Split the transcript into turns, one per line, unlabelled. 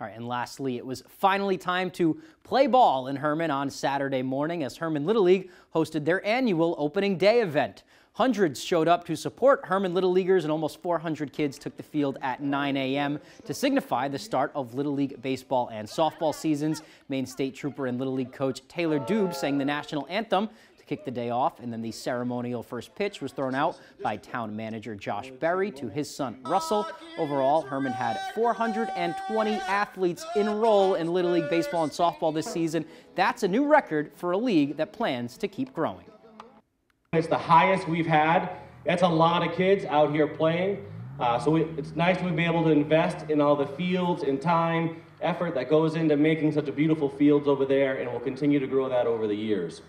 All right, and lastly, it was finally time to play ball in Hermon on Saturday morning as Hermon Little League hosted their annual opening day event. Hundreds showed up to support Hermon Little Leaguers, and almost 400 kids took the field at 9 a.m. to signify the start of Little League baseball and softball seasons. Maine State Trooper and Little League coach Taylor Dube sang the national anthem to kick the day off, and then the ceremonial first pitch was thrown out by town manager Josh Berry to his son Russell. Overall, Hermon had 420 athletes enroll in Little League baseball and softball this season. That's a new record for a league that plans to keep growing.
It's the highest we've had. That's a lot of kids out here playing. Uh, so it, it's nice to be able to invest in all the fields and time, effort that goes into making such a beautiful fields over there, and we'll continue to grow that over the years.